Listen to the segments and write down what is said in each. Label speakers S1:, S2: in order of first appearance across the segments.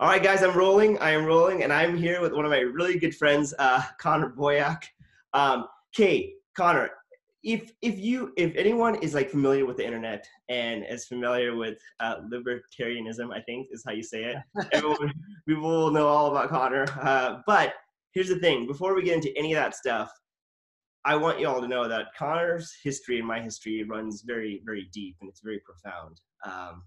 S1: All right, guys, I'm rolling. I am rolling, and I'm here with one of my really good friends, uh, Connor Boyack. Um, Kate, Connor, if if you if anyone is like familiar with the internet and is familiar with uh, libertarianism, I think is how you say it. Everyone, people will know all about Connor. Uh, but here's the thing: before we get into any of that stuff, I want you all to know that Connor's history and my history runs very, very deep and it's very profound. Um,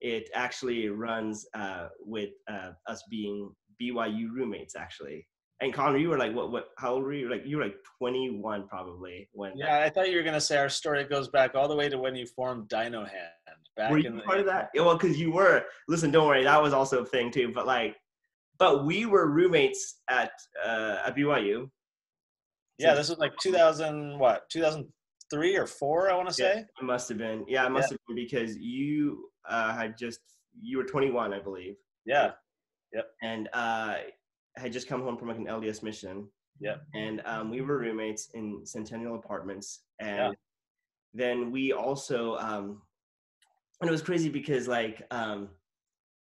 S1: it actually runs uh, with uh, us being BYU roommates actually. And Connor, you were like, what, what, how old were you? Like, you were like 21 probably when.
S2: Yeah, I thought you were going to say our story goes back all the way to when you formed Dino Hand.
S1: Back were you the, part of that? Yeah, well, because you were. Listen, don't worry, that was also a thing too. But like, but we were roommates at uh, at BYU.
S2: Yeah, this was like 2000, what, 2003 or four, I want to say?
S1: Yeah, it must have been. Yeah, it must yeah. have been because you uh, had just you were 21, I believe.
S2: Yeah. Yep.
S1: And uh, had just come home from like an LDS mission.
S2: Yep.
S1: And um, we were roommates in Centennial Apartments, and yeah. then we also, um, and it was crazy because like um,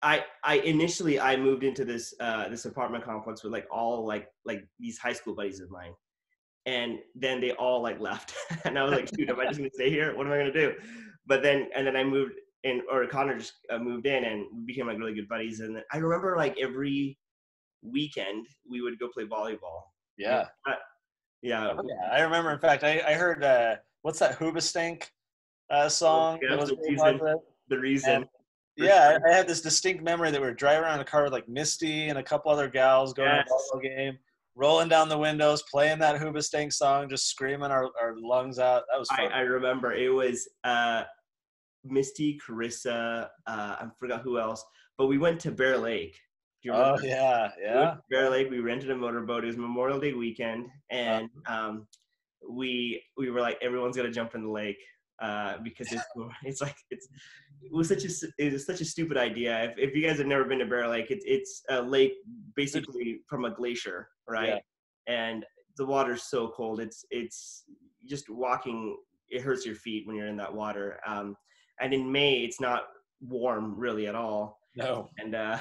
S1: I I initially I moved into this uh, this apartment complex with like all like like these high school buddies of mine, and then they all like left, and I was like, dude, am I just gonna stay here? What am I gonna do? But then and then I moved and or Connor just uh, moved in and we became like really good buddies. And I remember like every weekend we would go play volleyball.
S2: Yeah.
S1: Uh, yeah.
S2: Oh, yeah. I remember. In fact, I, I heard uh, what's that Hoobastank uh, song?
S1: Oh, yeah, the reason. The reason. And,
S2: yeah, I had this distinct memory that we were driving around in a car with like Misty and a couple other gals going yes. to a volleyball game, rolling down the windows, playing that Hoobastank song, just screaming our, our lungs out. That was fun.
S1: I, I remember it was uh, Misty, Carissa, uh, I forgot who else, but we went to Bear Lake.
S2: Oh yeah, yeah.
S1: We Bear Lake. We rented a motorboat. It was Memorial Day weekend, and um, we we were like, everyone's gonna jump in the lake uh, because it's it's like it's it was such a it was such a stupid idea. If, if you guys have never been to Bear Lake, it's it's a lake basically from a glacier, right? Yeah. And the water's so cold. It's it's just walking. It hurts your feet when you're in that water. Um, and in May it's not warm really at all.
S2: No.
S1: And uh,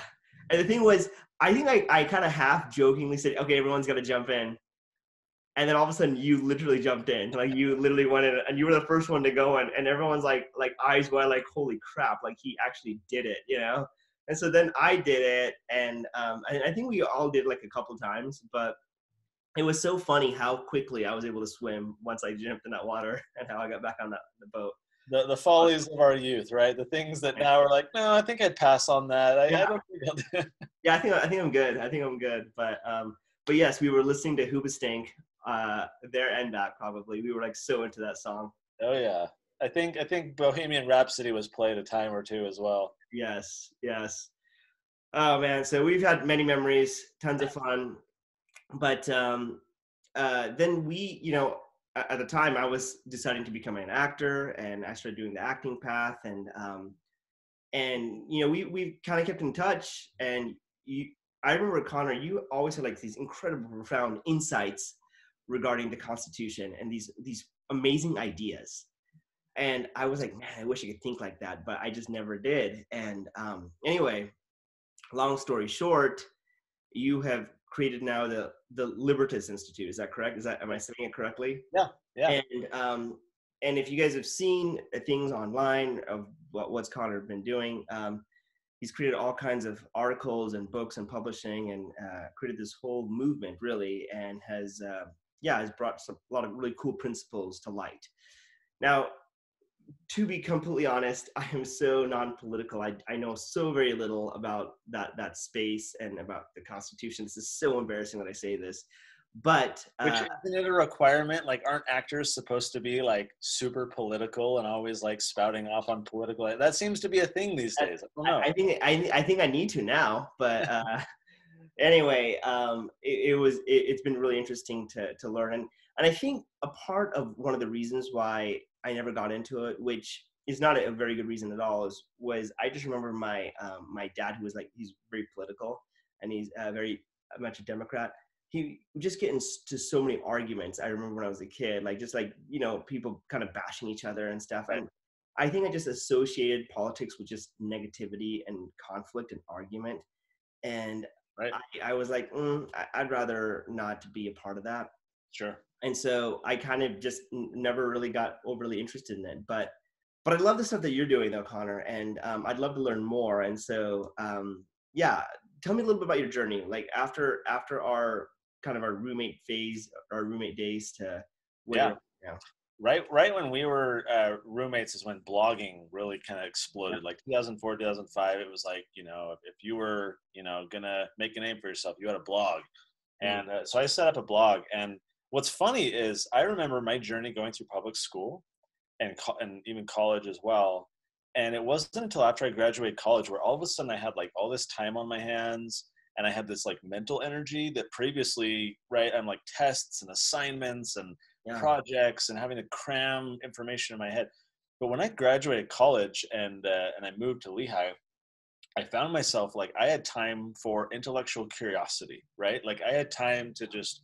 S1: and the thing was, I think I, I kind of half jokingly said, okay, everyone's got to jump in. And then all of a sudden, you literally jumped in, like you literally went in, and you were the first one to go in, and everyone's like, like eyes wide, like holy crap, like he actually did it, you know. And so then I did it, and um, I, I think we all did like a couple times, but it was so funny how quickly I was able to swim once I jumped in that water, and how I got back on that the boat
S2: the, the follies of our youth, right? The things that now are like, no, I think I'd pass on that. I,
S1: yeah.
S2: I don't
S1: think yeah, I think I think I'm good. I think I'm good. But um, but yes, we were listening to Hoobastank, uh, there and back probably. We were like so into that song.
S2: Oh yeah, I think I think Bohemian Rhapsody was played a time or two as well.
S1: Yes, yes. Oh man, so we've had many memories, tons of fun, but um, uh, then we, you know, at the time I was deciding to become an actor and I started doing the acting path and um, and you know we we kind of kept in touch and you I remember Connor you always had like these incredible profound insights regarding the Constitution and these these amazing ideas. And I was like man I wish I could think like that but I just never did. And um, anyway long story short you have created now the the Libertas Institute. Is that correct? Is that am I saying it correctly?
S2: Yeah, yeah.
S1: And um, and if you guys have seen things online of what what's Connor been doing, um, he's created all kinds of articles and books and publishing, and uh, created this whole movement really, and has uh, yeah has brought some, a lot of really cool principles to light. Now, to be completely honest, I am so non-political. I, I know so very little about that that space and about the Constitution. This is so embarrassing that I say this, but
S2: uh, which isn't it a requirement? Like, aren't actors supposed to be like super political and always like spouting off on political? That seems to be a thing these days.
S1: I, I, I think I, I think I need to now, but. Uh, anyway, um, it, it was it, has been really interesting to to learn, and and I think a part of one of the reasons why I never got into it, which is not a, very good reason at all. Is was I just remember my um, my dad who was like he's very political and he's uh, very much a Democrat. He just get into so many arguments. I remember when I was a kid, like just like you know people kind of bashing each other and stuff. And I think I just associated politics with just negativity and conflict and argument. and
S2: Right.
S1: I, I was like, mm, I, I'd rather not be a part of that.
S2: Sure.
S1: And so I kind of just n- never really got overly interested in it. But but I love the stuff that you're doing though, Connor, and um, I'd love to learn more. And so um, yeah, tell me a little bit about your journey. Like after after our kind of our roommate phase, our roommate days to
S2: yeah. Right, right when we were uh, roommates is when blogging really kind of exploded. Like 2004, 2005, it was like you know if you were you know gonna make a name for yourself, you had a blog, and uh, so I set up a blog. And what's funny is I remember my journey going through public school, and co- and even college as well. And it wasn't until after I graduated college where all of a sudden I had like all this time on my hands and I had this like mental energy that previously, right, I'm like tests and assignments and yeah. projects and having to cram information in my head. But when I graduated college and uh, and I moved to Lehi, I found myself like I had time for intellectual curiosity, right? Like I had time to just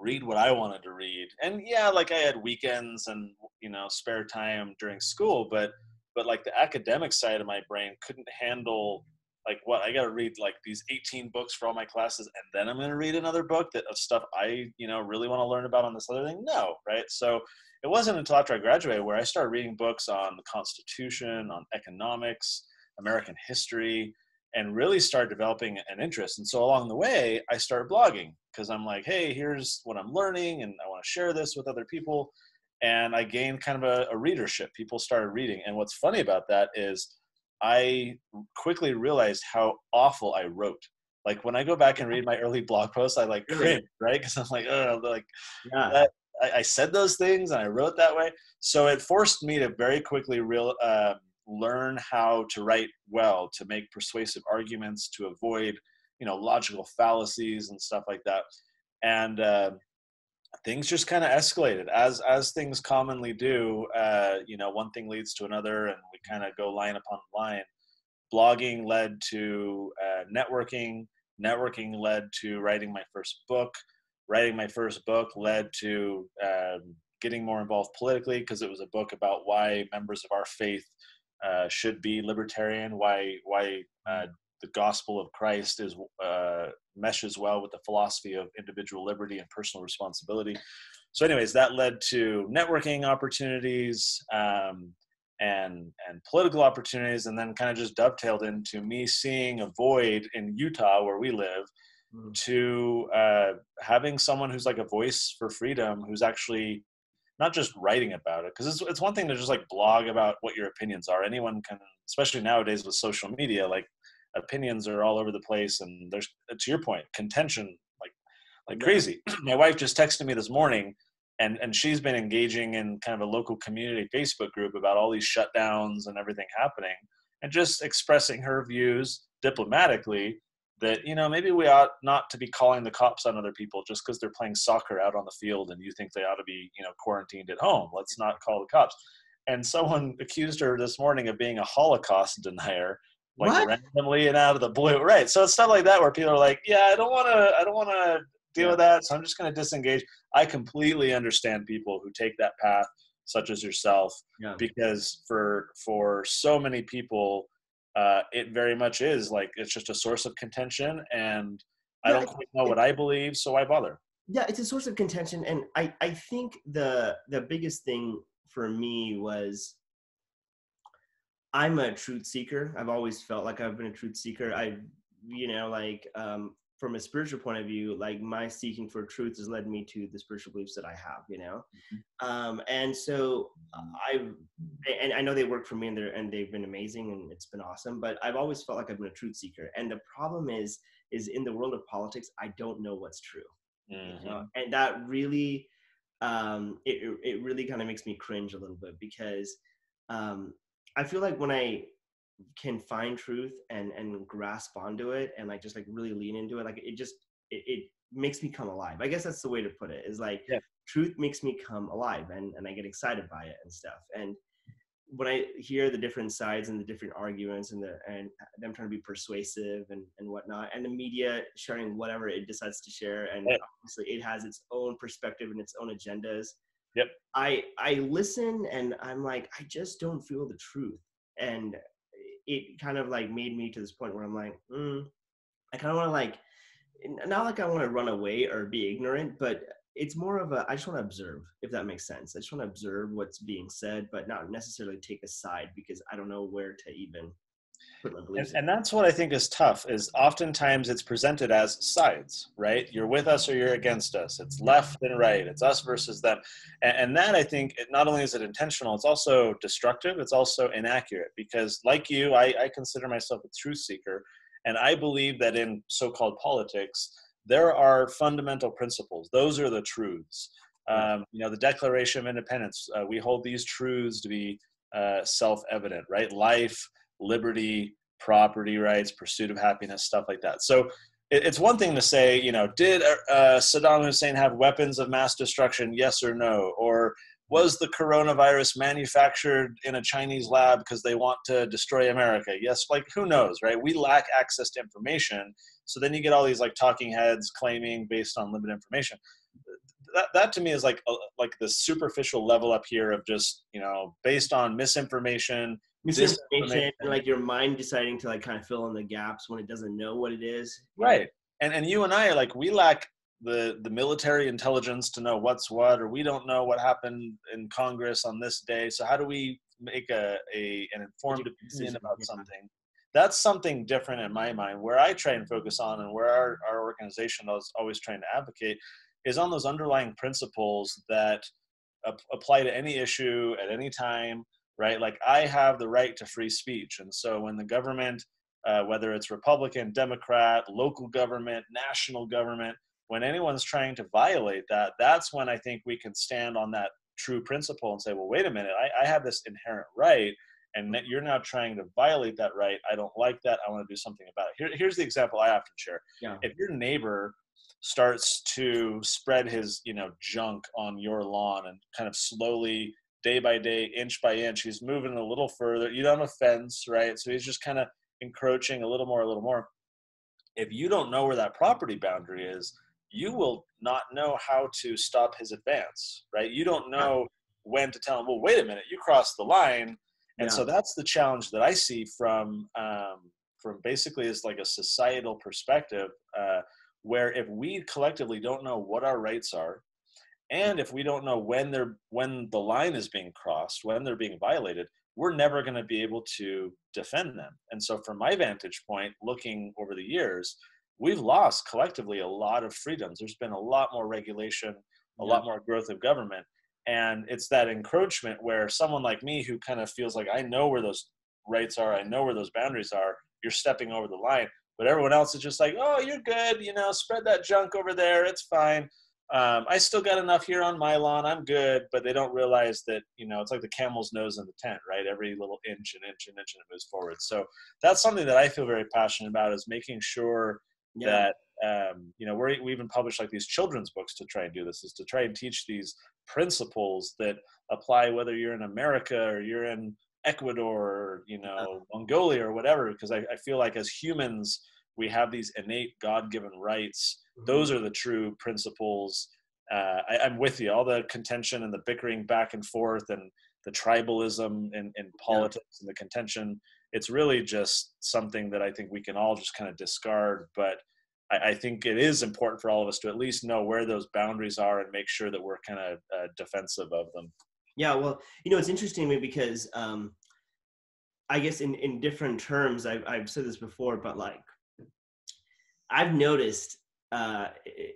S2: read what I wanted to read. And yeah, like I had weekends and you know spare time during school, but but like the academic side of my brain couldn't handle like what I got to read like these 18 books for all my classes and then I'm going to read another book that of stuff I, you know, really want to learn about on this other thing. No, right? So it wasn't until after I graduated where I started reading books on the Constitution, on economics, American history, and really start developing an interest. And so along the way, I started blogging because I'm like, hey, here's what I'm learning, and I want to share this with other people. And I gained kind of a, a readership. People started reading. And what's funny about that is I quickly realized how awful I wrote. Like when I go back and read my early blog posts, I like cringe, right? Because I'm like, oh, like yeah. That, I, I, said those things and I wrote that way. So it forced me to very quickly real uh, learn how to write well, to make persuasive arguments, to avoid, you know, logical fallacies and stuff like that. And uh, things just kind of escalated as as things commonly do. Uh, you know, one thing leads to another, and we kind of go line upon line. Blogging led to uh, networking. Networking led to writing my first book. Writing my first book led to um, getting more involved politically because it was a book about why members of our faith uh, should be libertarian, why why uh, the gospel of Christ is uh, meshes well with the philosophy of individual liberty and personal responsibility. So, anyways, that led to networking opportunities um, and and political opportunities, and then kind of just dovetailed into me seeing a void in Utah where we live. Mm. To uh, having someone who's like a voice for freedom, who's actually not just writing about it because it's, it's one thing to just like blog about what your opinions are. Anyone can especially nowadays with social media like opinions are all over the place and there's to your point contention like like crazy. My wife just texted me this morning and and she's been engaging in kind of a local community facebook group about all these shutdowns and everything happening and just expressing her views diplomatically that you know maybe we ought not to be calling the cops on other people just because they're playing soccer out on the field and you think they ought to be you know quarantined at home let's not call the cops and someone accused her this morning of being a holocaust denier like what? randomly and out of the blue. Right. So it's stuff like that where people are like, yeah, I don't want to, I don't want to deal yeah. with that. So I'm just going to disengage. I completely understand people who take that path, such as yourself, yeah. because for for so many people, uh, it very much is like it's just a source of contention, and yeah, I don't quite know what I believe, so why bother?
S1: Yeah, it's a source of contention, and I I think the the biggest thing for me was I'm a truth seeker. I've always felt like I've been a truth seeker. I, you know, like um, from a spiritual point of view, like my seeking for truth has led me to the spiritual beliefs that I have. You know, mm-hmm. um, and so I, and I know they work for me and they're and they've been amazing and it's been awesome. But I've always felt like I've been a truth seeker. And the problem is, is in the world of politics, I don't know what's true, mm-hmm. you know? and that really, um, it it really kind of makes me cringe a little bit because. Um, I feel like when I can find truth and and grasp onto it and like just like really lean into it, like it just it, it makes me come alive. I guess that's the way to put it. Is like yeah. truth makes me come alive and and I get excited by it and stuff. And when I hear the different sides and the different arguments and the and them trying to be persuasive and and whatnot, and the media sharing whatever it decides to share, and yeah. obviously it has its own perspective and its own agendas.
S2: Yep.
S1: I I listen and I'm like, I just don't feel the truth. And it kind of like made me to this point where I'm like, mm, I kind of want to like, not like I want to run away or be ignorant, but it's more of a I just want to observe, if that makes sense. I just want to observe what's being said, but not necessarily take a side because I don't know where to even.
S2: And, and that's what I think is tough. Is oftentimes it's presented as sides, right? You're with us or you're against us. It's left and right. It's us versus them, and, and that I think not only is it intentional, it's also destructive. It's also inaccurate because, like you, I, I consider myself a truth seeker, and I believe that in so-called politics there are fundamental principles. Those are the truths. Um, you know, the Declaration of Independence, uh, we hold these truths to be uh, self evident, right? Life, liberty, property rights, pursuit of happiness, stuff like that. So it, it's one thing to say, you know, did uh, uh Saddam Hussein have weapons of mass destruction? Yes or no? Or was the coronavirus manufactured in a Chinese lab because they want to destroy America? Yes, like who knows, right? We lack access to information. So then you get all these like talking heads claiming based on limited information. That, that to me is like a, like the superficial level up here of just you know based on misinformation
S1: misinformation and like your mind deciding to like kind of fill in the gaps when it doesn't know what it is.
S2: Right. And and you and i are like we lack the the military intelligence to know what's what or we don't know what happened in congress on this day. So how do we make a, a an informed opinion about something? That's something different in my mind. Where i try and focus on and where our, our organization is always trying to advocate is on those underlying principles that ap- apply to any issue at any time right like i have the right to free speech and so when the government uh, whether it's republican democrat local government national government when anyone's trying to violate that, that's when I think we can stand on that true principle and say, well, wait a minute, I, I have this inherent right, and that you're now trying to violate that right. I don't like that. I want to do something about it. Here, here's the example I often share. Yeah. If your neighbor starts to spread his, you know, junk on your lawn and kind of slowly, day by day, inch by inch, he's moving a little further. You don't have a fence, right? So he's just kind of encroaching a little more, a little more. If you don't know where that property boundary is, you will not know how to stop his advance, right? You don't know when to tell him, well, wait a minute, you crossed the line. And yeah. so that's the challenge that I see from um, from basically is like a societal perspective, uh, where if we collectively don't know what our rights are, and if we don't know when they're when the line is being crossed, when they're being violated, we're never going to be able to defend them. And so, from my vantage point, looking over the years, we've lost collectively a lot of freedoms. There's been a lot more regulation, a yeah. lot more growth of government. And it's that encroachment where someone like me who kind of feels like I know where those rights are, I know where those boundaries are, you're stepping over the line. But everyone else is just like, oh, you're good, you know, spread that junk over there, it's fine. Um, I still got enough here on my lawn, I'm good. But they don't realize that, you know, it's like the camel's nose in the tent, right? Every little inch and inch and inch and it moves forward. So that's something that I feel very passionate about is making sure yeah. that um, you know we we even publish like these children's books to try and do this is to try and teach these principles that apply whether you're in America or you're in Ecuador or you know Mongolia or whatever because I, I feel like as humans we have these innate God-given rights those are the true principles uh, I, am with you all the contention and the bickering back and forth and the tribalism in, politics yeah. and the contention it's really just something that I think we can all just kind of discard. But I, I, think it is important for all of us to at least know where those boundaries are and make sure that we're kind of uh, defensive of them.
S1: Yeah, well, you know, it's interesting to me because um, I guess in, in different terms, I've, I've said this before, but like I've noticed uh,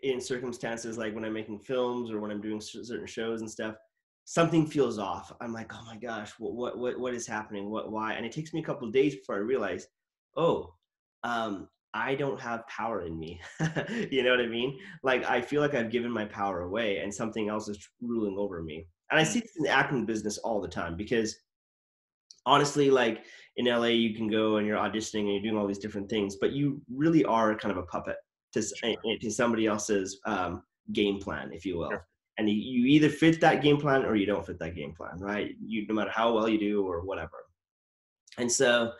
S1: in circumstances like when I'm making films or when I'm doing certain shows and stuff, something feels off. I'm like, oh my gosh, what what what, what is happening? What why? And it takes me a couple of days before I realize, oh, um, I don't have power in me. you know what I mean? Like I feel like I've given my power away and something else is ruling over me. And I see this in the acting business all the time because honestly, like in LA, you can go and you're auditioning and you're doing all these different things, but you really are kind of a puppet to, to somebody else's um, game plan, if you will. Sure. And you either fit that game plan or you don't fit that game plan right? You no matter how well you do or whatever. And so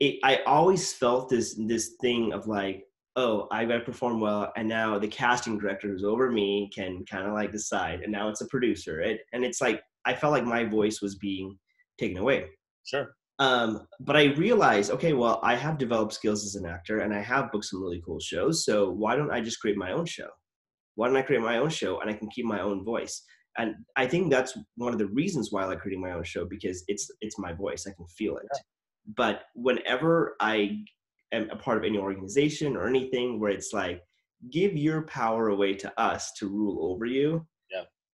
S1: it, i always felt this this thing of like oh I've got to perform well and now the casting director who's over me can kind of like decide and now it's a producer right? and it's like i felt like my voice was being taken away.
S2: Sure
S1: Um, but I realized, okay, well, I have developed skills as an actor and I have booked some really cool shows. So why don't I just create my own show? Why don't I create my own show and I can keep my own voice? And I think that's one of the reasons why I like creating my own show because it's it's my voice. I can feel it. Yeah. But whenever I am a part of any organization or anything where it's like, give your power away to us to rule over you,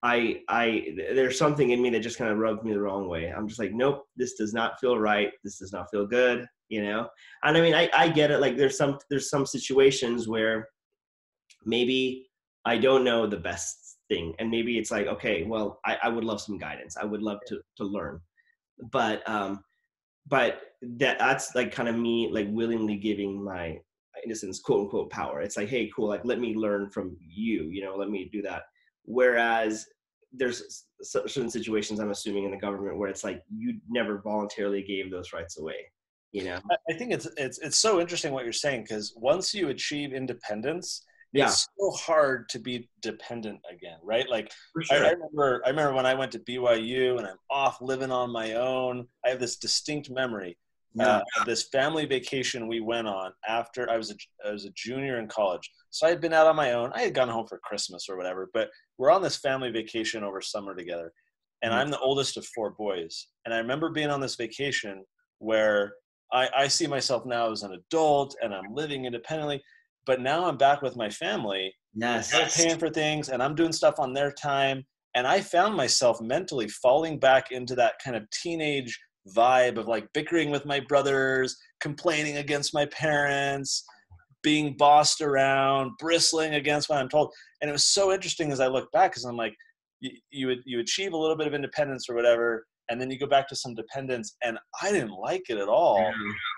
S1: I I there's something in me that just kind of rubbed me the wrong way. I'm just like, nope, this does not feel right. This does not feel good, you know. And I mean, I I get it. Like there's some there's some situations where maybe I don't know the best thing, and maybe it's like, okay, well, I I would love some guidance. I would love to to learn, but um, but that that's like kind of me like willingly giving my in a sense quote unquote power. It's like, hey, cool, like let me learn from you. You know, let me do that Whereas there's certain situations I'm assuming in the government where it's like you never voluntarily gave those rights away. You know,
S2: I think it's it's it's so interesting what you're saying because once you achieve independence, yeah. it's so hard to be dependent again, right? Like sure. I, I, remember I remember when I went to BYU and I'm off living on my own. I have this distinct memory. Yeah. Uh, this family vacation we went on after I was a I was a junior in college. So I had been out on my own. I had gone home for Christmas or whatever, but we're on this family vacation over summer together. And mm-hmm. I'm the oldest of four boys. And I remember being on this vacation where I, I see myself now as an adult and I'm living independently. But now I'm back with my family.
S1: Yes.
S2: They're paying for things and I'm doing stuff on their time. And I found myself mentally falling back into that kind of teenage vibe of like bickering with my brothers, complaining against my parents, being bossed around, bristling against what I'm told. And it was so interesting as I look back because I'm like, you, you you achieve a little bit of independence or whatever, and then you go back to some dependence, and I didn't like it at all.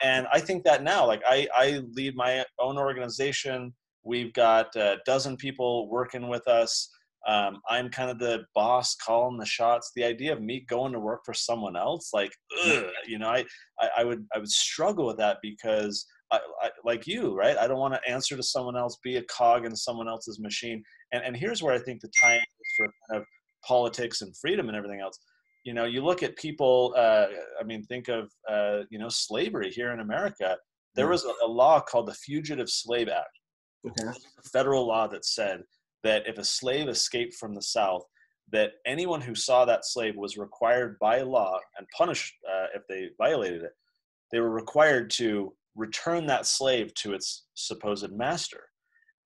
S2: And I think that now, like I I lead my own organization. We've got a dozen people working with us. Um, I'm kind of the boss calling the shots. The idea of me going to work for someone else, like, ugh, you know, I, I, I would I would struggle with that because I, I, like you, right? I don't want to answer to someone else, be a cog in someone else's machine. And, and here's where I think the time is for kind of politics and freedom and everything else. You know, you look at people, uh, I mean, think of, uh, you know, slavery here in America. There was a, a law called the Fugitive Slave Act, okay. a federal law that said that if a slave escaped from the South, that anyone who saw that slave was required by law and punished uh, if they violated it. They were required to return that slave to its supposed master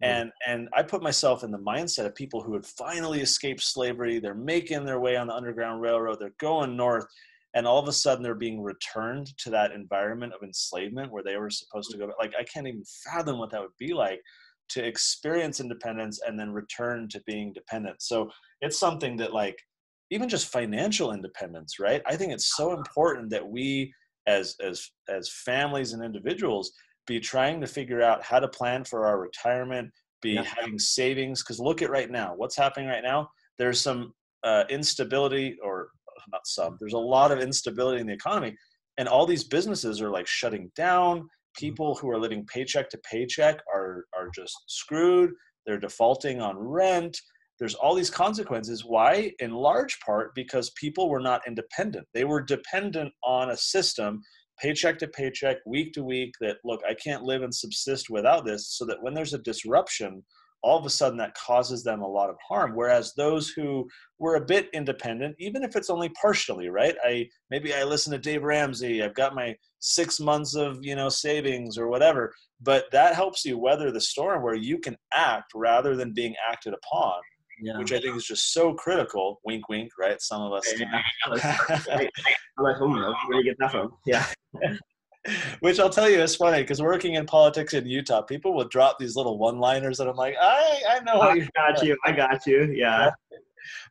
S2: mm. and and i put myself in the mindset of people who had finally escaped slavery they're making their way on the underground railroad they're going north and all of a sudden they're being returned to that environment of enslavement where they were supposed to go like i can't even fathom what that would be like to experience independence and then return to being dependent so it's something that like even just financial independence right i think it's so important that we as as as families and individuals be trying to figure out how to plan for our retirement be yeah. having savings because look at right now what's happening right now there's some uh, instability or not some there's a lot of instability in the economy and all these businesses are like shutting down. Mm-hmm. people who are living paycheck to paycheck are are just screwed they're defaulting on rent there's all these consequences. Why? In large part because people were not independent. They were dependent on a system, paycheck to paycheck, week to week, that look, I can't live and subsist without this. So that when there's a disruption, all of a sudden that causes them a lot of harm. Whereas those who were a bit independent, even if it's only partially, right? I maybe I listen to Dave Ramsey, I've got my six months of you know savings or whatever, but that helps you weather the storm where you can act rather than being acted upon yeah. which I think is just so critical. Wink, wink, right? Some of us. Yeah. I'm like, oh, where do you get that from? Yeah. which I'll tell you is funny because working in politics in Utah, people will drop these little one-liners, and I'm like, I, I know.
S1: I got you. I got you. Yeah.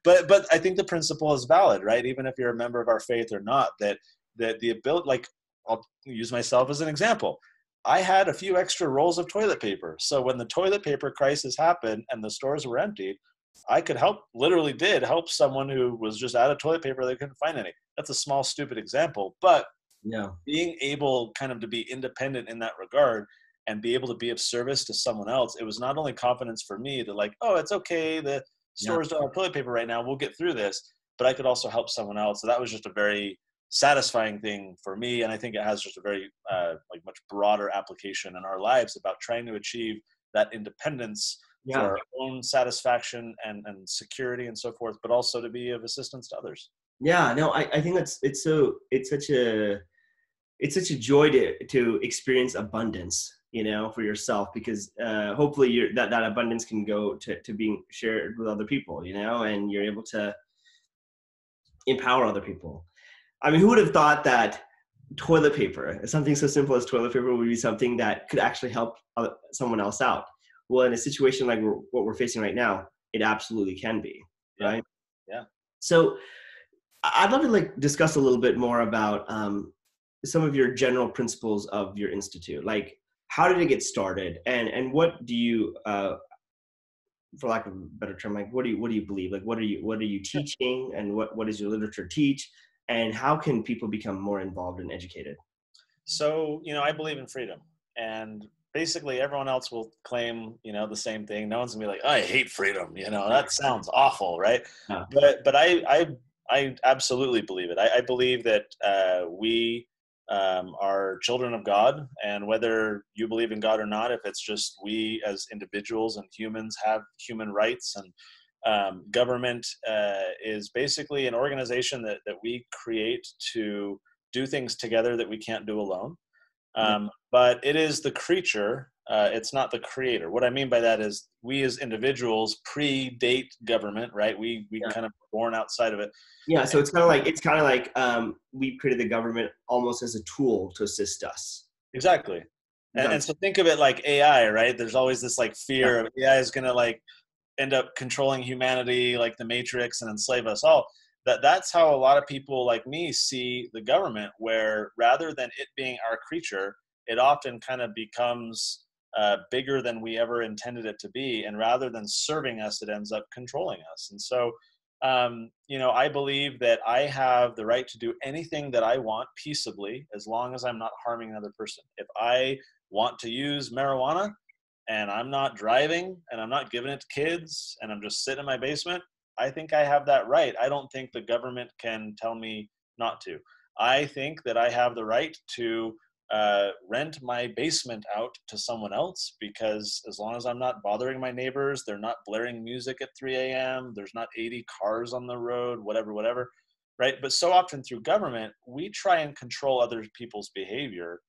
S2: But but I think the principle is valid, right? Even if you're a member of our faith or not, that that the ability, like I'll use myself as an example. I had a few extra rolls of toilet paper. So when the toilet paper crisis happened and the stores were empty, I could help, literally did help someone who was just out of toilet paper. They couldn't find any. That's a small, stupid example, but
S1: yeah,
S2: being able kind of to be independent in that regard and be able to be of service to someone else, it was not only confidence for me that like, oh, it's okay. The stores yeah. don't have toilet paper right now. We'll get through this. But I could also help someone else. So that was just a very satisfying thing for me and i think it has just a very uh, like much broader application in our lives about trying to achieve that independence yeah. for our own satisfaction and, and security and so forth but also to be of assistance to others
S1: yeah no i, I think that's it's so it's such a it's such a joy to to experience abundance you know for yourself because uh, hopefully you're, that that abundance can go to, to being shared with other people you know and you're able to empower other people. I mean who would have thought that toilet paper something so simple as toilet paper would be something that could actually help someone else out? Well in a situation like we're, what we're facing right now it absolutely can be right?
S2: Yeah.
S1: So i'd love to like discuss a little bit more about um, some of your general principles of your institute? Like how did it get started? And and what do you uh, for lack of a better term like what do you what do you believe? Like what are you what are you teaching? And what what does your literature teach? And how can people become more involved and educated?
S2: So you know i believe in freedom. And basically everyone else will claim you know the same thing. No one's gonna be like i hate freedom you know? That sounds awful right? But but i i i absolutely believe it. I, I believe that uh, we um, are children of God. And whether you believe in God or not, if it's just we as individuals and humans have human rights and um, government uh, is basically an organization that, that we create to do things together that we can't do alone. Um, but it is the creature, uh, it's not the creator. What I mean by that is we as individuals predate government, right? We, we yeah. kind of born outside of it.
S1: Yeah, so it's kind of like it's kind of like um, we created the government almost as a tool to assist us.
S2: Exactly. And, and, so think of it like AI, right? There's always this like fear of AI is going to like end up controlling humanity like the Matrix and enslave us all. That that's how a lot of people like me see the government, where rather than it being our creature, it often kind of becomes uh, bigger than we ever intended it to be, and rather than serving us, it ends up controlling us. And so um, you know, I believe that I have the right to do anything that I want peaceably as long as I'm not harming another person. If I want to use marijuana and I'm not driving and I'm not giving it to kids and I'm just sitting in my basement, I think I have that right. I don't think the government can tell me not to. I think that I have the right to uh, rent my basement out to someone else because as long as I'm not bothering my neighbors, they're not blaring music at 3 a.m., there's not 80 cars on the road, whatever, whatever, right? But so often through government, we try and control other people's behavior.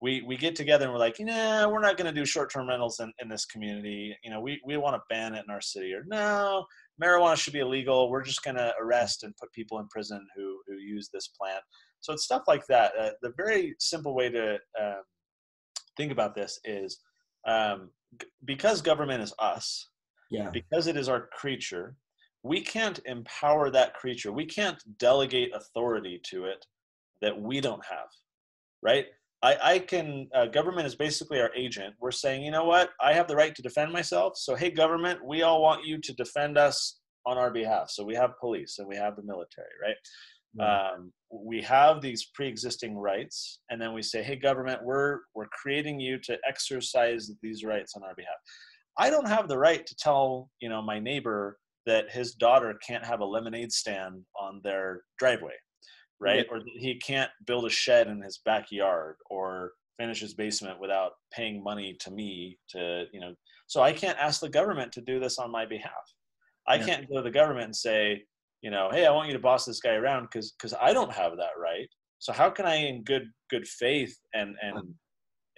S2: We, we get together and we're like, nah, we're not going to do short-term rentals in, in this community. You know, we, we want to ban it in our city. Or no, marijuana should be illegal. We're just going to arrest and put people in prison who, who use this plant. So it's stuff like that. Uh, the very simple way to um, think about this is um, g- because government is us,
S1: yeah.
S2: because it is our creature, we can't empower that creature. We can't delegate authority to it that we don't have, right? I, I can, uh, government is basically our agent. We're saying, you know what? I have the right to defend myself. So, hey, government, we all want you to defend us on our behalf. So, we have police and we have the military, right? Um, we have these pre-existing rights, and then we say, "Hey, government, we're we're creating you to exercise these rights on our behalf." I don't have the right to tell you know my neighbor that his daughter can't have a lemonade stand on their driveway, right? Or he can't build a shed in his backyard or finish his basement without paying money to me to you know. So I can't ask the government to do this on my behalf. I yeah. can't go to the government and say, you know, hey, I want you to boss this guy around because because I don't have that right. So how can I, in good good faith and and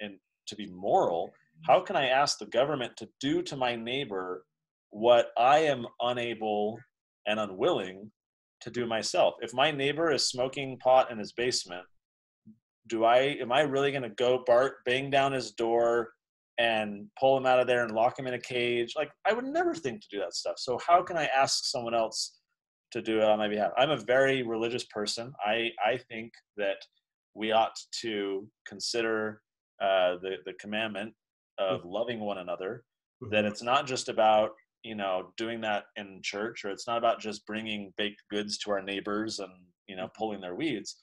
S2: and to be moral, how can I ask the government to do to my neighbor what I am unable and unwilling to do myself? If my neighbor is smoking pot in his basement, do I am I really going to go Bart bang down his door and pull him out of there and lock him in a cage? Like I would never think to do that stuff. So how can I ask someone else to do it on my behalf. I'm a very religious person. I, I think that we ought to consider uh, the, the commandment of mm-hmm. loving one another, mm-hmm. that it's not just about, you know, doing that in church, or it's not about just bringing baked goods to our neighbors and, you know, mm-hmm. pulling their weeds.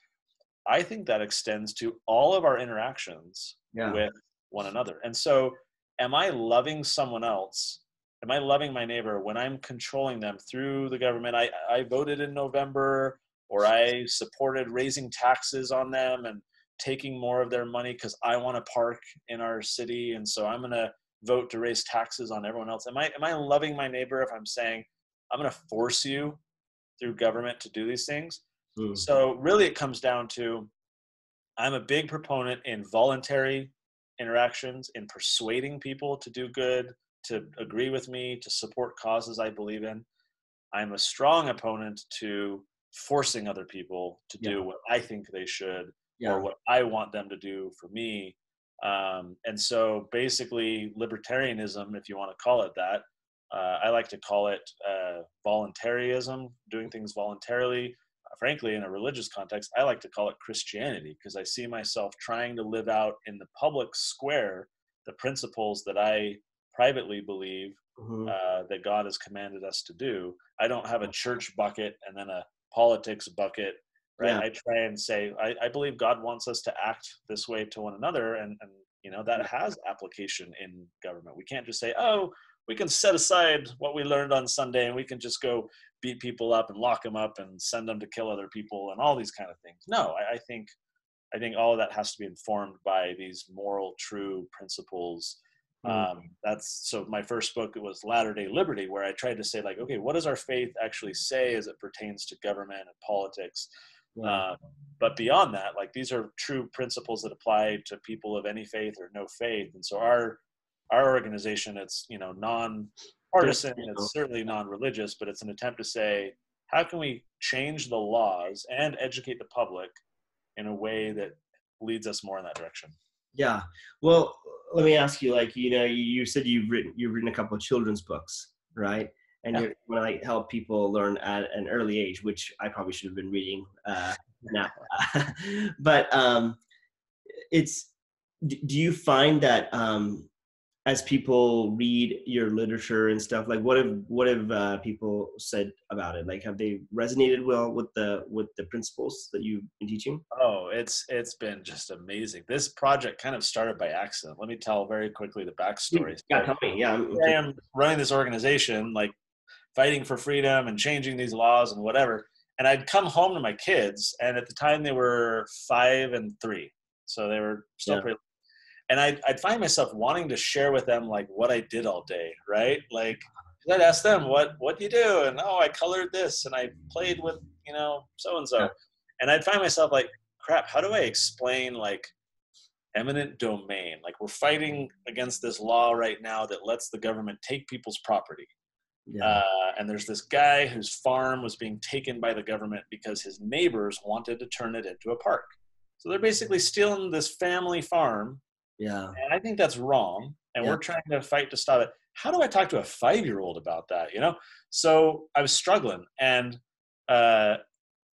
S2: I think that extends to all of our interactions yeah. with one another. And so, am I loving someone else am I loving my neighbor when I'm controlling them through the government? I, I voted in November. or I supported raising taxes on them and taking more of their money because I want to park in our city, and so I'm going to vote to raise taxes on everyone else. Am I am I loving my neighbor if I'm saying I'm going to force you through government to do these things? Mm. So really, it comes down to I'm a big proponent in voluntary interactions, in persuading people to do good, to agree with me, to support causes I believe in. I'm a strong opponent to forcing other people to do yeah. what I think they should yeah. or what I want them to do for me. Um, and so basically, libertarianism, if you want to call it that, uh, I like to call it uh, voluntarism, doing things voluntarily. Uh, frankly, in a religious context, I like to call it Christianity because I see myself trying to live out in the public square the principles that I privately believe mm-hmm. uh, that God has commanded us to do. I don't have a church bucket and then a politics bucket right? Yeah. i try and say I, I believe god wants us to act this way to one another and, and you know that has application in government. We can't just say oh we can set aside what we learned on sunday and we can just go beat people up and lock them up and send them to kill other people and all these kind of things. No i, I think i think all of that has to be informed by these moral true principles. Hmm. um, that's so my first book was latter day liberty where i tried to say like okay what does our faith actually say as it pertains to government and politics uh, but beyond that, like these are true principles that apply to people of any faith or no faith. And so our our organization, it's you know non-partisan, it's certainly non-religious, but it's an attempt to say how can we change the laws and educate the public in a way that leads us more in that direction.
S1: Yeah. Well, let me ask you, like, you know, you said you've written you've written a couple of children's books, right? And yeah. you want to like help people learn at an early age, which I probably should have been reading uh, now. but um, it's do you find that um, as people read your literature and stuff, like what have what have uh, people said about it? Like, have they resonated well with the with the principles that you've been teaching?
S2: Oh, it's it's been just amazing. This project kind of started by accident. Let me tell very quickly the backstory.
S1: Yeah, tell me. Yeah, I'm,
S2: I am running this organization like fighting for freedom and changing these laws and whatever. And I'd come home to my kids, and at the time they were five and three, so they were still yeah. pretty. And I'd, I'd find myself wanting to share with them like what I did all day, right? Like I'd ask them what what do you do, and oh, I colored this, and I played with you know so and so, and I'd find myself like, crap, how do I explain like eminent domain? Like we're fighting against this law right now that lets the government take people's property, yeah. Uh, and there's this guy whose farm was being taken by the government because his neighbors wanted to turn it into a park. So they're basically stealing this family farm.
S1: Yeah.
S2: And I think that's wrong. And yeah. we're trying to fight to stop it. How do I talk to a five year old about that? You know? So I was struggling. And, uh,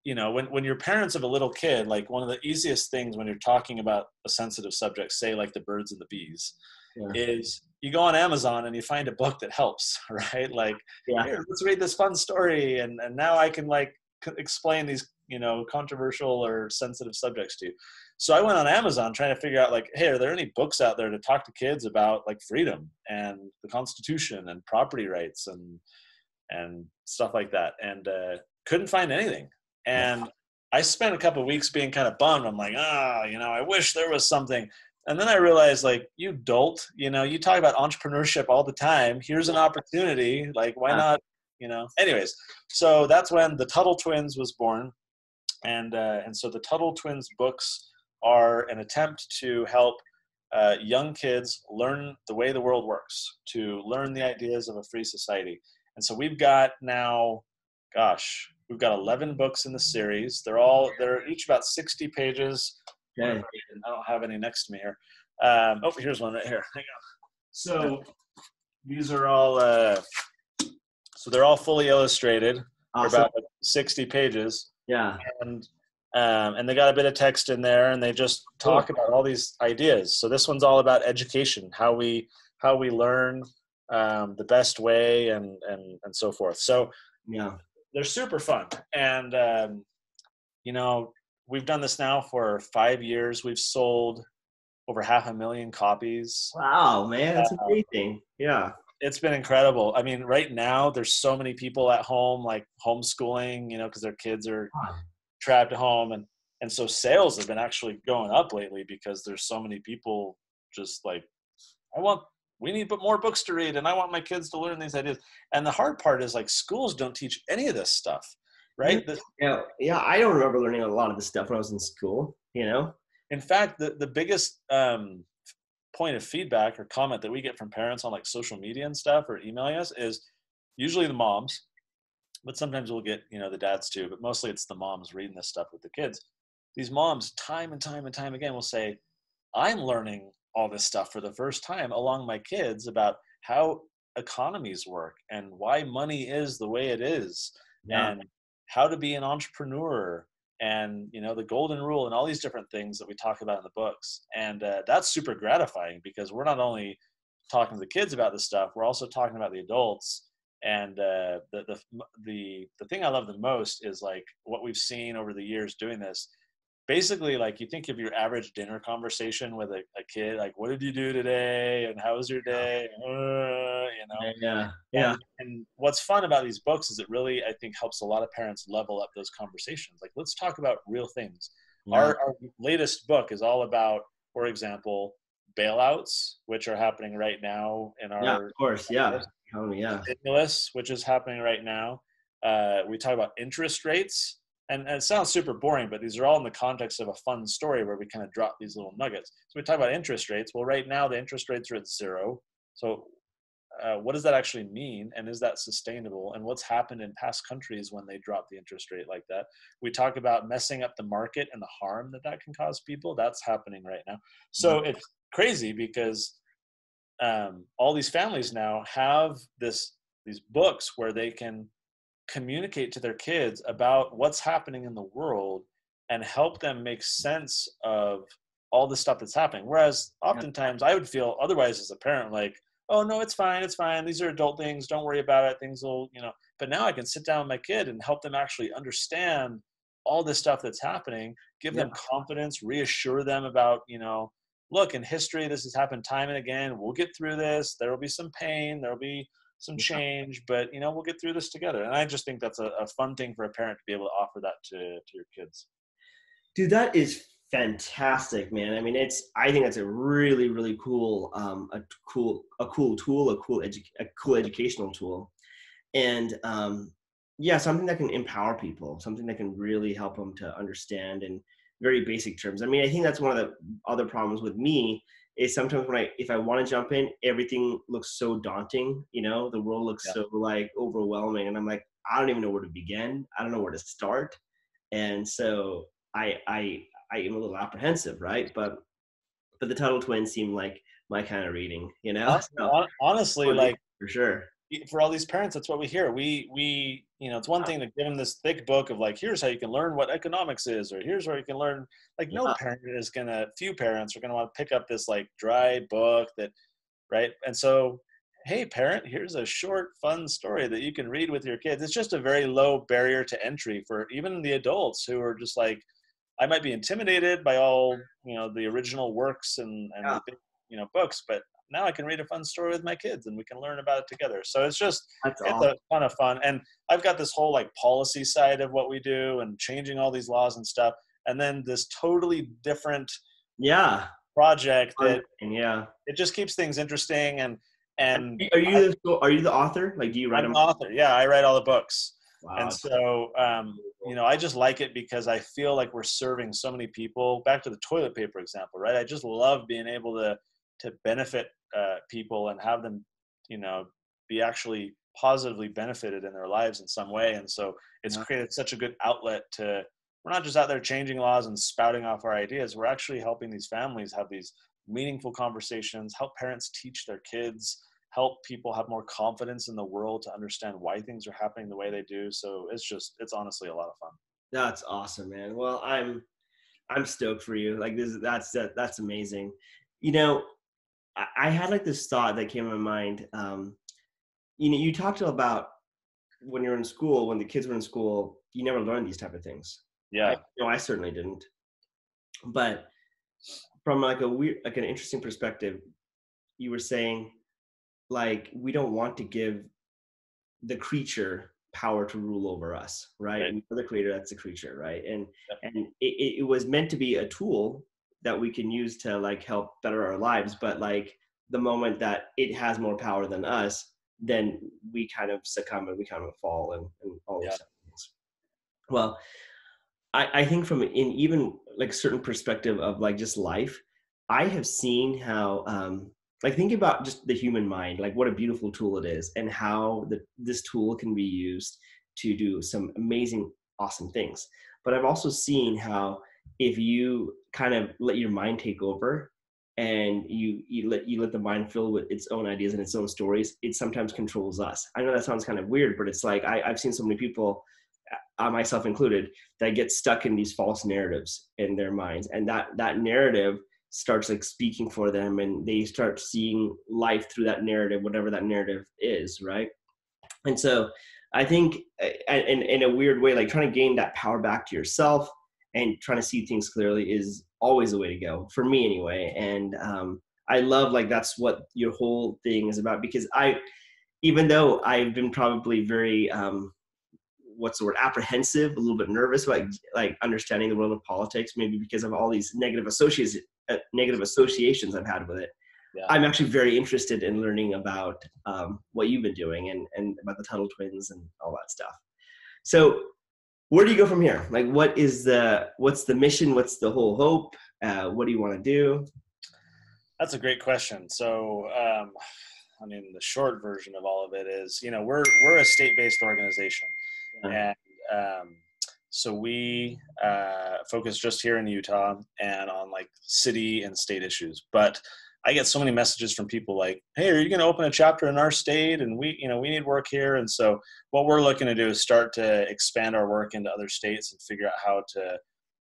S2: you know, when, when you're parents of a little kid, like one of the easiest things when you're talking about a sensitive subject, say like the birds and the bees, yeah. is you go on Amazon and you find a book that helps, right? Like, yeah. here, let's read this fun story, and and now I can like explain these you know controversial or sensitive subjects to you. So I went on Amazon trying to figure out like, hey, are there any books out there to talk to kids about like freedom and the Constitution and property rights and and stuff like that, and uh, couldn't find anything. And I spent a couple weeks being kind of bummed. I'm like, ah, you know, I wish there was something and then I realized, like, you dolt, you know, you talk about entrepreneurship all the time. Here's an opportunity. Like, why not, you know? Anyways, so that's when the Tuttle Twins was born. And, uh, and so the Tuttle Twins books are an attempt to help uh, young kids learn the way the world works, to learn the ideas of a free society. And so we've got now, gosh, we've got 11 books in the series. They're all, they're each about 60 pages Okay. I don't have any next to me here. Um, oh, here's one right here. Hang on. So these are all. Uh, so they're all fully illustrated. Awesome. About 60 pages.
S1: Yeah.
S2: And um, and they got a bit of text in there, and they just talk cool. about all these ideas. So this one's all about education, how we how we learn um, the best way, and and and so forth. So
S1: yeah,
S2: they're super fun, and um, you know we've done this now for five years. We've sold over half a million copies.
S1: Wow, man, that's uh, amazing. Yeah.
S2: It's been incredible. I mean, right now there's so many people at home, like homeschooling, you know, because their kids are trapped at home and and so sales have been actually going up lately because there's so many people just like i want we need but more books to read and i want my kids to learn these ideas and the hard part is like schools don't teach any of this stuff right?
S1: Yeah yeah i don't remember learning a lot of this stuff when i was in school you know?
S2: In fact the, the biggest um, point of feedback or comment that we get from parents on like social media and stuff or emailing us is usually the moms but sometimes we'll get you know the dads too but mostly it's the moms reading this stuff with the kids. These moms time and time and time again will say i'm learning all this stuff for the first time along my kids about how economies work and why money is the way it is yeah. and how to be an entrepreneur and you know the golden rule and all these different things that we talk about in the books. And uh, that's super gratifying because we're not only talking to the kids about this stuff we're also talking about the adults. And uh, the, the the the thing i love the most is like what we've seen over the years doing this basically like you think of your average dinner conversation with a, a kid like what did you do today? And how was your day? Uh, you know?
S1: Yeah yeah
S2: and, and, what's fun about these books is it really i think helps a lot of parents level up those conversations. Like let's talk about real things. Yeah. our, our latest book is all about for example bailouts which are happening right now in our
S1: yeah, of course. Yeah. oh yeah.
S2: stimulus which is happening right now. Uh, we talk about interest rates and, and, it sounds super boring, but these are all in the context of a fun story where we kind of drop these little nuggets. So we talk about interest rates. Well, right now the interest rates are at zero. So uh, what does that actually mean? And is that sustainable? And what's happened in past countries when they drop the interest rate like that? We talk about messing up the market and the harm that that can cause people. That's happening right now. So mm-hmm. it's crazy because um, all these families now have this these books where they can communicate to their kids about what's happening in the world and help them make sense of all the stuff that's happening. Whereas oftentimes I would feel otherwise as a parent, like, oh no, it's fine, it's fine. These are adult things. Don't worry about it. Things will, you know. But now I can sit down with my kid and help them actually understand all this stuff that's happening, give yeah. them confidence, reassure them about, you know, look, in history, this has happened time and again. We'll get through this. There will be some pain. There will be some change, but you know, we'll get through this together. And I just think that's a, a fun thing for a parent to be able to offer that to, to your kids.
S1: Dude, that is fantastic, man. I mean, it's, I think that's a really, really cool, um, a cool, a cool tool, a cool, edu- a cool educational tool. And, um, yeah, something that can empower people, something that can really help them to understand in very basic terms. I mean, I think that's one of the other problems with me is sometimes when I if I want to jump in, everything looks so daunting. You know, the world looks yeah. so like overwhelming, and I'm like, I don't even know where to begin. I don't know where to start, and so I I I am a little apprehensive, right? But but the Tuttle Twins seem like my kind of reading, you know.
S2: Honestly, like
S1: for sure
S2: for all these parents, that's what we hear. We we you know, it's one thing to give them this thick book of like, here's how you can learn what economics is, or here's where you can learn. Like, no parent is gonna. Few parents are gonna want to pick up this like dry book that, right? And so, hey, parent, here's a short, fun story that you can read with your kids. It's just a very low barrier to entry for even the adults who are just like, I might be intimidated by all you know the original works and and yeah. the, you know books, but now I can read a fun story with my kids and we can learn about it together. So it's just That's it's awesome. a ton of fun. And I've got this whole like policy side of what we do and changing all these laws and stuff. And then this totally different
S1: yeah
S2: project that
S1: yeah
S2: it just keeps things interesting and and
S1: are you I, the, are you the author? Like do you write
S2: I'm them? author? Yeah, I write all the books. Wow. And so, um, you know, I just like it because I feel like we're serving so many people. Back to the toilet paper example, right? I just love being able to to benefit uh, people and have them, you know, be actually positively benefited in their lives in some way. And so it's yeah. created such a good outlet to, we're not just out there changing laws and spouting off our ideas. We're actually helping these families have these meaningful conversations, help parents teach their kids, help people have more confidence in the world to understand why things are happening the way they do. So it's just, it's honestly a lot of fun.
S1: That's awesome, man. Well, I'm, I'm stoked for you. Like this, that's, that, that's amazing. You know, I had like this thought that came to my mind. Um, you know, you talked about when you're in school, when the kids were in school, you never learned these type of things.
S2: Yeah. I,
S1: no, I certainly didn't. But from like a weird, like an interesting perspective, you were saying like we don't want to give the creature power to rule over us, right? right. we're the creator, that's the creature, right? And yep. and it, it was meant to be a tool that we can use to like help better our lives, but like the moment that it has more power than us, then we kind of succumb and we kind of fall and, and all those things. Well, I, I think from in even like certain perspective of like just life, I have seen how um like think about just the human mind, like what a beautiful tool it is and how the, this tool can be used to do some amazing, awesome things. But I've also seen how if you kind of let your mind take over and you you let you let the mind fill with its own ideas and its own stories, it sometimes controls us. I know that sounds kind of weird, but it's like I, I've seen so many people, uh, myself included, that get stuck in these false narratives in their minds, and that that narrative starts like speaking for them, and they start seeing life through that narrative, whatever that narrative is, right? And so I think, uh, in in a weird way, like trying to gain that power back to yourself and trying to see things clearly is always the way to go for me anyway and um, i love like that's what your whole thing is about because i even though i've been probably very um, what's the word apprehensive a little bit nervous about like understanding the world of politics maybe because of all these negative associations uh, negative associations i've had with it yeah. i'm actually very interested in learning about um, what you've been doing and, and about the tuttle twins and all that stuff so where do you go from here? Like, what is the what's the mission? What's the whole hope? Uh, what do you want to do?
S2: That's a great question. So, um, I mean, the short version of all of it is, you know, we're we're a state-based organization, yeah. and um, so we uh, focus just here in Utah and on like city and state issues. But I get so many messages from people like, "Hey, are you going to open a chapter in our state?" And we, you know, we need work here. And so, what we're looking to do is start to expand our work into other states and figure out how to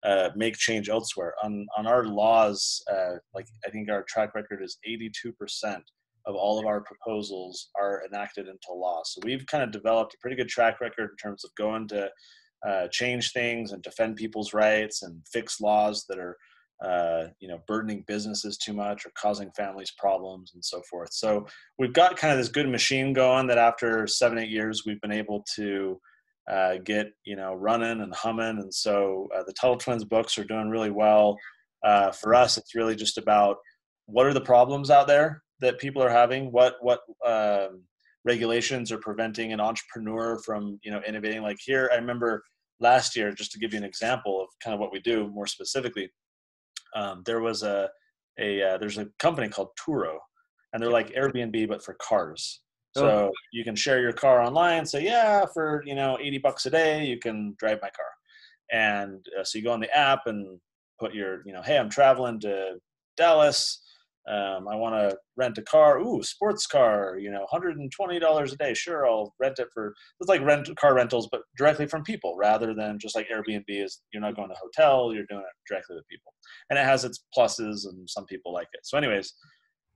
S2: uh, make change elsewhere. On on our laws, uh, like I think our track record is 82 percent of all of our proposals are enacted into law. So we've kind of developed a pretty good track record in terms of going to uh, change things and defend people's rights and fix laws that are uh, you know, burdening businesses too much or causing families problems and so forth. So we've got kind of this good machine going that after seven, eight years, we've been able to uh, get, you know, running and humming. And so uh, the Tuttle Twins books are doing really well. Uh, for us, it's really just about what are the problems out there that people are having? What, what, um, regulations are preventing an entrepreneur from, you know, innovating? Like here, I remember last year, just to give you an example of kind of what we do more specifically, um, there was a a uh, there's a company called Turo, and they're like Airbnb but for cars. So oh. you can share your car online. Say, yeah, for you know eighty bucks a day, you can drive my car. And uh, so you go on the app and put your you know, hey, I'm traveling to Dallas um, I want to rent a car. Ooh, sports car. You know, hundred and twenty dollars a day. Sure, I'll rent it for. It's like rent car rentals, but directly from people rather than just like Airbnb. Is you're not going to a hotel. You're doing it directly with people, and it has its pluses, and some people like it. So, anyways,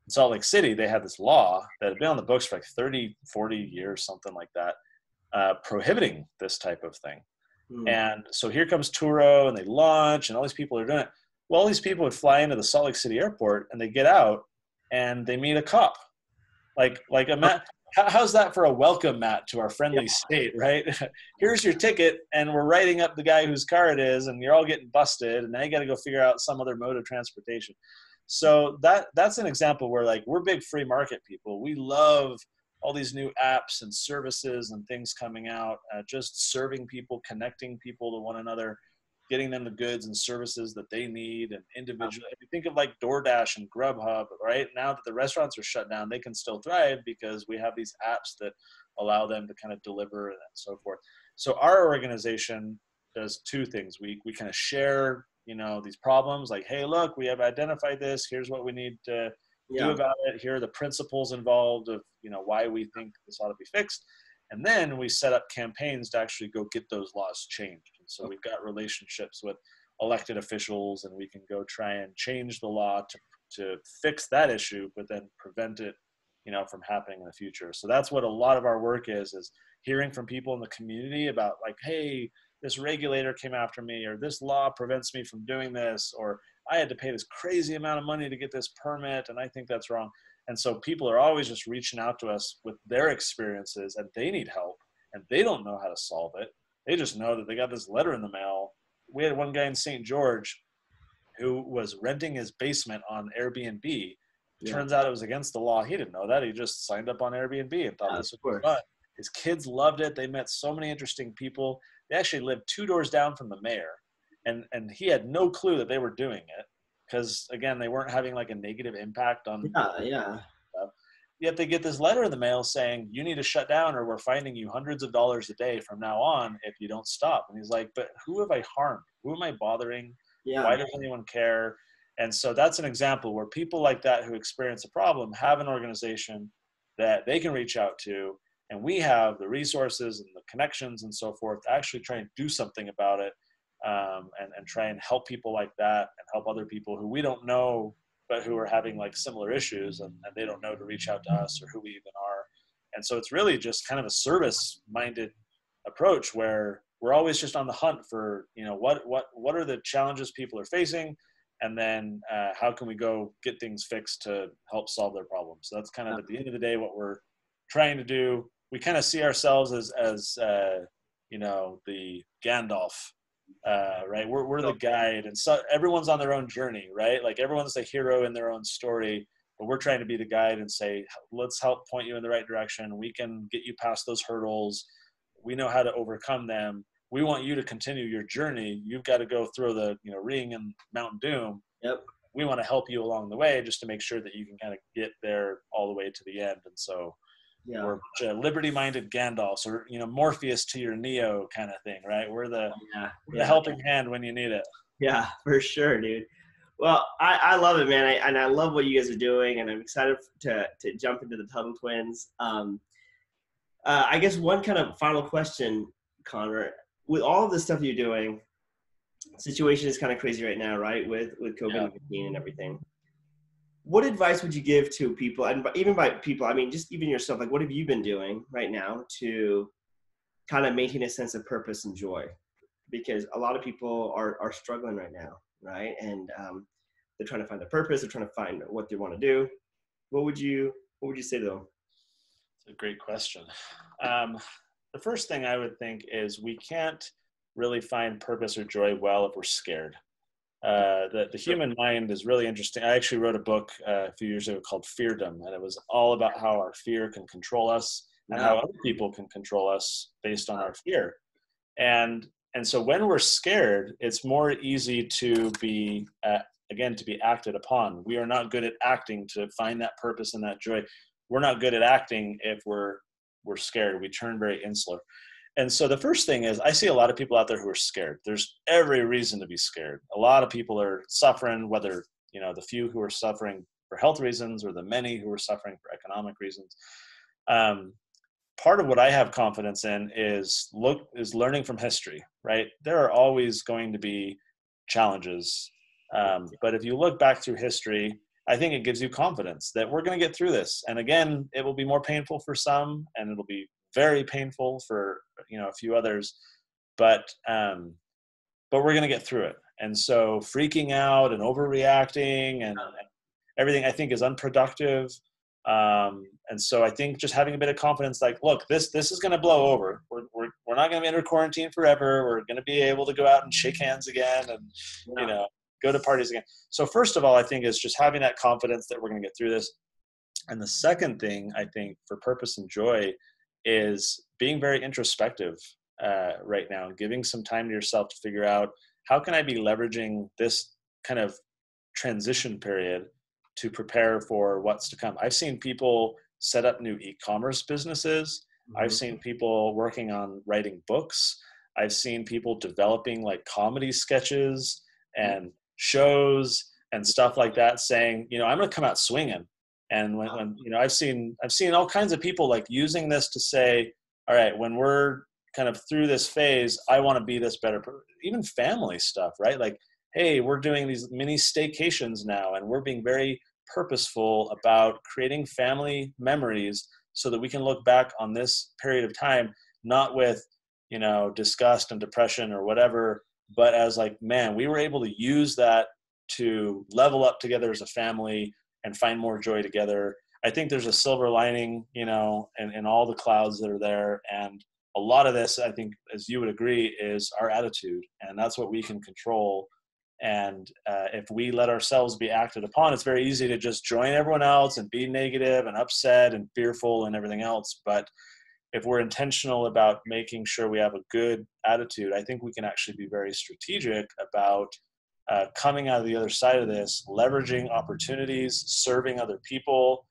S2: in Salt Lake City, they had this law that had been on the books for like 30, 40 years, something like that, uh, prohibiting this type of thing. Mm. And so here comes Turo, and they launch, and all these people are doing it well, all these people would fly into the Salt Lake City airport and they get out and they meet a cop. Like, like a mat. How's that for a welcome mat to our friendly yeah. state, right? Here's your ticket, and we're writing up the guy whose car it is, and you're all getting busted, and now you got to go figure out some other mode of transportation. So that that's an example where like we're big free market people. We love all these new apps and services and things coming out, uh, just serving people, connecting people to one another getting them the goods and services that they need and individually. If you think of like DoorDash and Grubhub right now that the restaurants are shut down they can still thrive because we have these apps that allow them to kind of deliver and so forth. So our organization does two things. We we kind of share you know these problems like hey look we have identified this. Here's what we need to yeah. do about it. Here are the principles involved of you know why we think this ought to be fixed. And then we set up campaigns to actually go get those laws changed. So we've got relationships with elected officials and we can go try and change the law to, to fix that issue, but then prevent it, you know, from happening in the future. So that's what a lot of our work is, is hearing from people in the community about like, hey, this regulator came after me or this law prevents me from doing this or I had to pay this crazy amount of money to get this permit and I think that's wrong. And so people are always just reaching out to us with their experiences and they need help. and they don't know how to solve it. They just know that they got this letter in the mail. We had one guy in St. George who was renting his basement on Airbnb. Yeah. Turns out it was against the law. He didn't know that. He just signed up on Airbnb and thought yeah, this was fun. His kids loved it. They met so many interesting people. They actually lived two doors down from the mayor, and and he had no clue that they were doing it because again they weren't having like a negative impact on.
S1: Yeah, yeah.
S2: Yet they get this letter in the mail saying you need to shut down or we're finding you hundreds of dollars a day from now on if you don't stop. And he's like, but who have I harmed? Who am I bothering? Yeah. Why does anyone care? And so that's an example where people like that who experience a problem have an organization that they can reach out to and we have the resources and the connections and so forth to actually try and do something about it um, and, and try and help people like that and help other people who we don't know but who are having like similar issues and, and they don't know to reach out to us or who we even are. And so it's really just kind of a service minded approach where we're always just on the hunt for you know what what what are the challenges people are facing? And then uh, how can we go get things fixed to help solve their problems? So that's kind of at the end of the day what we're trying to do. We kind of see ourselves as as uh, you know the Gandalf, uh, right? We're we're the guide, and so everyone's on their own journey, right? Like everyone's the hero in their own story, but we're trying to be the guide and say, let's help point you in the right direction. We can get you past those hurdles. We know how to overcome them. We want you to continue your journey. You've got to go through the you know ring and Mount Doom.
S1: Yep.
S2: We want to help you along the way, just to make sure that you can kind of get there all the way to the end. And so yeah. We're uh, liberty-minded Gandalfs, or you know Morpheus to your Neo kind of thing, right? We're the oh, yeah. We're the helping hand when you need it.
S1: Yeah, for sure, dude. Well, I, I love it, man, I, and I love what you guys are doing, and I'm excited to to jump into the Tuttle Twins. Um, uh, I guess one kind of final question, Connor, with all of the stuff you're doing, situation is kind of crazy right now, right? With with COVID nineteen yeah. and everything what advice would you give to people and even by people i mean just even yourself like what have you been doing right now to kind of maintain a sense of purpose and joy? Because a lot of people are are struggling right now right? And um, they're trying to find a purpose they're trying to find what they want to do. What would you what would you say to them?
S2: It's a great question. Um, the first thing i would think is we can't really find purpose or joy well if we're scared uh, the, the human mind is really interesting. I actually wrote a book uh, a few years ago called Feardom, and it was all about how our fear can control us and how other people can control us based on our fear. And and so when we're scared, it's more easy to be uh, again to be acted upon. We are not good at acting to find that purpose and that joy. We're not good at acting if we're we're scared. We turn very insular. And so the first thing is, I see a lot of people out there who are scared. There's every reason to be scared. A lot of people are suffering, whether you know the few who are suffering for health reasons or the many who are suffering for economic reasons. Um, part of what I have confidence in is look is learning from history. Right, there are always going to be challenges, um, but if you look back through history, I think it gives you confidence that we're going to get through this. And again, it will be more painful for some, and it'll be very painful for you know a few others but um but we're going to get through it. And so freaking out and overreacting and everything i think is unproductive. Um and so i think just having a bit of confidence like look this this is going to blow over. We're, we're, we're not going to be under quarantine forever. We're going to be able to go out and shake hands again and yeah. you know go to parties again. So first of all i think is just having that confidence that we're going to get through this. And the second thing i think for purpose and joy is being very introspective uh, right now, giving some time to yourself to figure out how can I be leveraging this kind of transition period to prepare for what's to come. I've seen people set up new e-commerce businesses. Mm-hmm. I've seen people working on writing books. I've seen people developing like comedy sketches and shows and stuff like that saying, you know, I'm going to come out swinging. And when, when you know, I've seen I've seen all kinds of people like using this to say, all right, when we're kind of through this phase, I want to be this better. Even family stuff, right? Like, hey, we're doing these mini staycations now, and we're being very purposeful about creating family memories so that we can look back on this period of time not with you know disgust and depression or whatever but as like man we were able to use that to level up together as a family and find more joy together. I think there's a silver lining, you know, in, in all the clouds that are there. And a lot of this, I think, as you would agree, is our attitude, and that's what we can control. And uh, if we let ourselves be acted upon, it's very easy to just join everyone else and be negative and upset and fearful and everything else. But if we're intentional about making sure we have a good attitude, I think we can actually be very strategic about uh, coming out of the other side of this, leveraging opportunities, serving other people,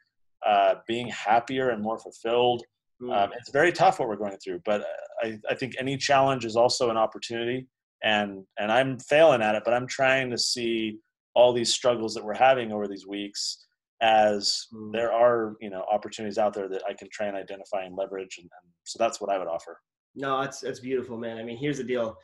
S2: uh, being happier and more fulfilled. Mm. Um, it's very tough what we're going through, but I, I think any challenge is also an opportunity. And and I'm failing at it, but I'm trying to see all these struggles that we're having over these weeks as mm. there are you know opportunities out there that I can try and identify and leverage, and, and so that's what I would offer.
S1: No, that's that's beautiful, man. I mean, here's the deal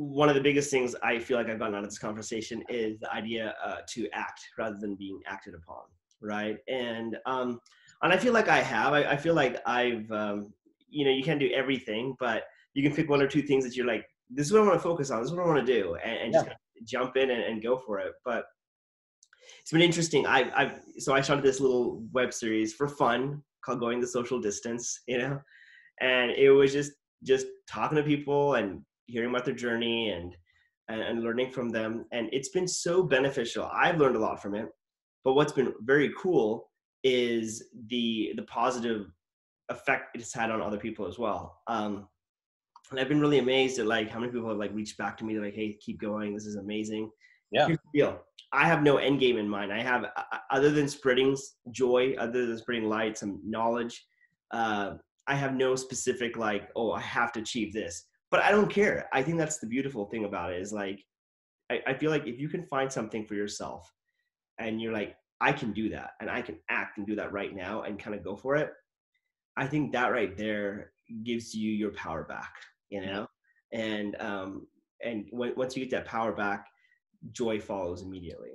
S1: one of the biggest things I feel like I've gotten out of this conversation is the idea uh, to act rather than being acted upon, right? And um, and I feel like I have. I, I feel like I've, um, you know, you can't do everything, but you can pick one or two things that you're like, this is what I want to focus on. This is what I want to do, and, and yeah. just jump in and, and, go for it. But it's been interesting. I, I've so I started this little web series for fun called "Going the Social Distance," you know, and it was just just talking to people and hearing about their journey and, and, and learning from them. And it's been so beneficial. I've learned a lot from it. But what's been very cool is the the positive effect it's had on other people as well. Um, and I've been really amazed at like how many people have like reached back to me like, "Hey, keep going. This is amazing."
S2: Yeah. Here's
S1: the deal. I have no end game in mind. I have other than spreading joy, other than spreading light, some knowledge. Uh, I have no specific like, oh, I have to achieve this but I don't care. I think that's the beautiful thing about it is like, I, I feel like if you can find something for yourself and you're like, I can do that and I can act and do that right now and kind of go for it. I think that right there gives you your power back, you know? And, um, and when, once you get that power back, joy follows immediately.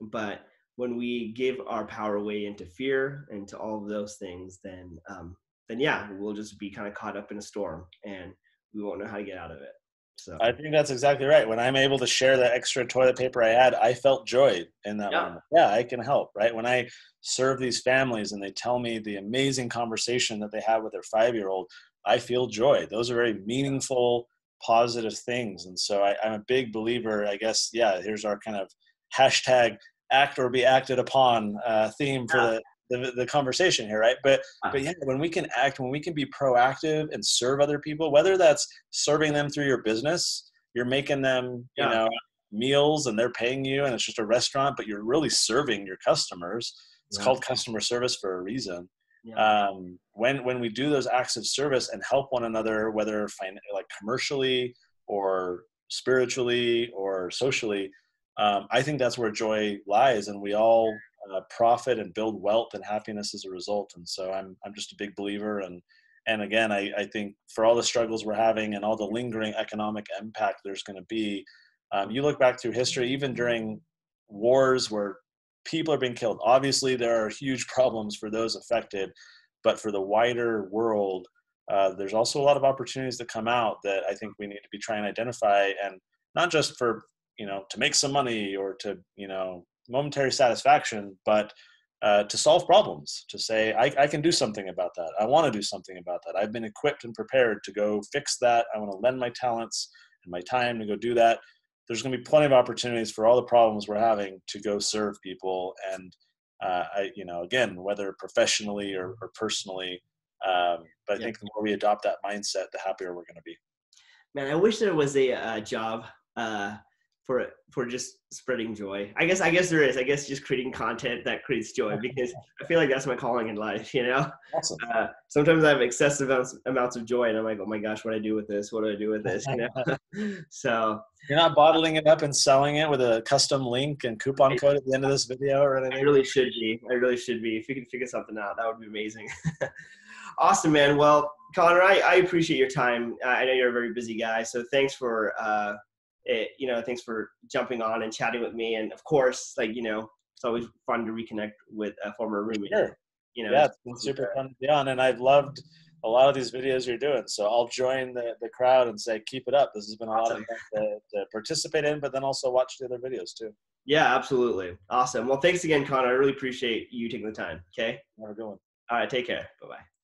S1: But when we give our power away into fear and to all of those things, then, um, then yeah, we'll just be kind of caught up in a storm and we won't know how to get out of it. So
S2: I think that's exactly right. When I'm able to share that extra toilet paper I had, I felt joy in that yeah. moment. Yeah, I can help, right? When I serve these families and they tell me the amazing conversation that they have with their five year old, I feel joy. Those are very meaningful, positive things. And so I, am a big believer, I guess, yeah, here's our kind of hashtag act or be acted upon uh, theme for yeah. the the, the conversation here, right? But but yeah, when we can act, when we can be proactive and serve other people, whether that's serving them through your business, you're making them, you know, meals and they're paying you and it's just a restaurant, but you're really serving your customers. It's yeah. called customer service for a reason. Yeah. Um, when when we do those acts of service and help one another, whether fin- like commercially or spiritually or socially, um, I think that's where joy lies, and we all uh, profit and build wealth and happiness as a result. And so I'm I'm just a big believer. And and again, I, I think for all the struggles we're having and all the lingering economic impact there's going to be, um, you look back through history, even during wars where people are being killed. Obviously, there are huge problems for those affected, but for the wider world, uh, there's also a lot of opportunities that come out that I think we need to be trying to identify, and not just for you know to make some money or to you know momentary satisfaction, but uh, to solve problems, to say, I, I, can do something about that. I want to do something about that. I've been equipped and prepared to go fix that. I want to lend my talents and my time to go do that. There's going to be plenty of opportunities for all the problems we're having to go serve people. And, uh, I, you know, again, whether professionally or, or personally, um, but I yeah. think the more we adopt that mindset, the happier we're going to be.
S1: Man, I wish there was a, a job uh, for for just spreading joy. I guess I guess there is. I guess just creating content that creates joy because I feel like that's my calling in life. You know,
S2: awesome.
S1: uh, sometimes I have excessive amounts, amounts of joy, and I'm like, oh my gosh, what do I do with this? What do I do with this? You know, so
S2: you're not bottling it up and selling it with a custom link and coupon code at the end of this video or anything.
S1: I really should be. I really should be. If you could figure something out, that would be amazing. awesome, man. Well, Connor, I, I appreciate your time. I know you're a very busy guy, so thanks for. Uh, it, you know, thanks for jumping on and chatting with me. And of course, like, you know, it's always fun to reconnect with a former roommate.
S2: Sure. You know, yeah, it's been super fun to be on. And I've loved a lot of these videos you're doing. So I'll join the, the crowd and say, keep it up. This has been a awesome. lot of fun to, to participate in, but then also watch the other videos too.
S1: Yeah, absolutely. Awesome. Well, thanks again, Connor. I really appreciate you taking the time. Okay.
S2: Have a good one.
S1: All right. Take care. Bye bye.